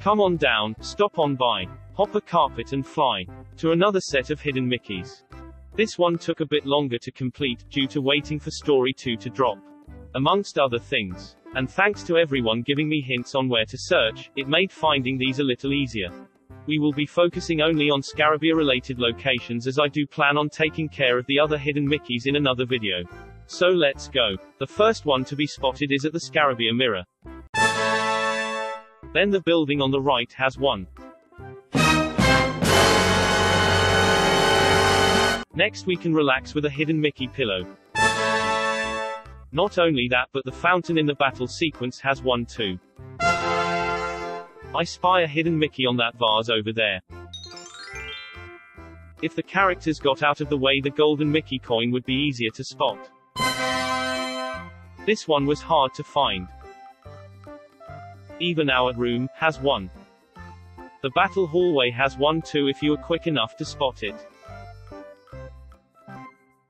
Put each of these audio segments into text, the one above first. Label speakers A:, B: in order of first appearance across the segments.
A: Come on down, stop on by, hop a carpet and fly to another set of hidden Mickeys. This one took a bit longer to complete, due to waiting for story 2 to drop. Amongst other things. And thanks to everyone giving me hints on where to search, it made finding these a little easier. We will be focusing only on Scarabia related locations as I do plan on taking care of the other hidden Mickeys in another video. So let's go. The first one to be spotted is at the Scarabia Mirror. Then the building on the right has one. Next we can relax with a hidden Mickey pillow. Not only that but the fountain in the battle sequence has one too. I spy a hidden Mickey on that vase over there. If the characters got out of the way the golden Mickey coin would be easier to spot. This one was hard to find. Even our room has one. The battle hallway has one too if you are quick enough to spot it.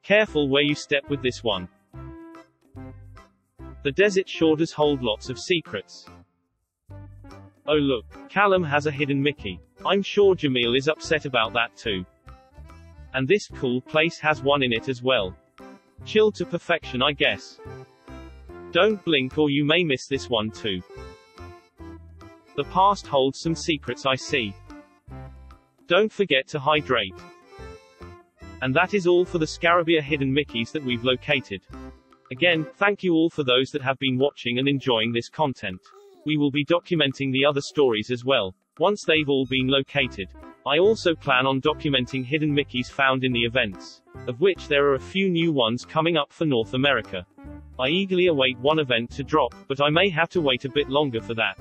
A: Careful where you step with this one. The desert sure does hold lots of secrets. Oh look, Kalim has a hidden Mickey. I'm sure Jamil is upset about that too. And this cool place has one in it as well. Chill to perfection I guess. Don't blink or you may miss this one too. The past holds some secrets I see. Don't forget to hydrate. And that is all for the Scarabia hidden Mickeys that we've located. Again, thank you all for those that have been watching and enjoying this content. We will be documenting the other stories as well, once they've all been located. I also plan on documenting hidden Mickeys found in the events, of which there are a few new ones coming up for North America. I eagerly await one event to drop, but I may have to wait a bit longer for that.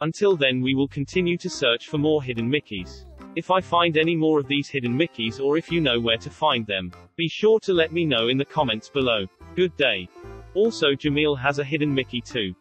A: Until then we will continue to search for more hidden Mickeys. If I find any more of these hidden Mickeys or if you know where to find them, be sure to let me know in the comments below. Good day. Also Jamil has a hidden Mickey too.